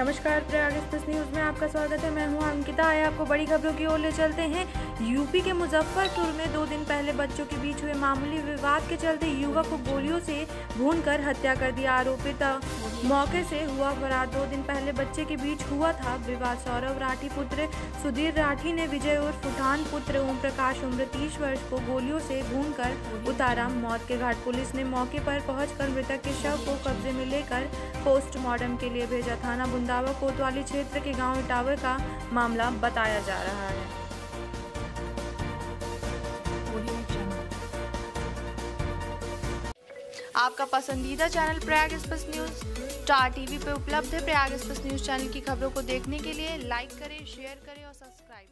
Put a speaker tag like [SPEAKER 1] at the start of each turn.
[SPEAKER 1] News में आपका स्वागत है। मैं हूँ अंकिता। आए आपको बड़ी खबरों की ओर ले चलते हैं। यूपी के मुजफ्फरपुर में दो दिन पहले बच्चों के बीच हुए मामूली विवाद के चलते युवक को गोलियों से भूनकर हत्या कर दिया आरोपित। मौके से हुआ फरार। दो दिन पहले बच्चे के बीच हुआ था विवाद। सौरभ राठी पुत्र, सुधीर राठी ने विजय उर्फ़ उठान पुत्र ओम प्रकाश उम्र तीस वर्ष को गोलियों से भून कर उतारा मौत के घाट। पुलिस ने मौके पर पहुंचकर मृतक के शव को कब्जे में लेकर पोस्टमार्टम के लिए भेजा। थाना बुंदावा कोतवाली क्षेत्र के गाँव इटावर का मामला बताया जा रहा है।
[SPEAKER 2] आपका पसंदीदा channel Prayag express news star TV पर उपलब्ध है। प्रयाग एक्सप्रेस न्यूज़ चैनल की खबरों को देखने के लिए लाइक करें शेयर करें और सब्सक्राइब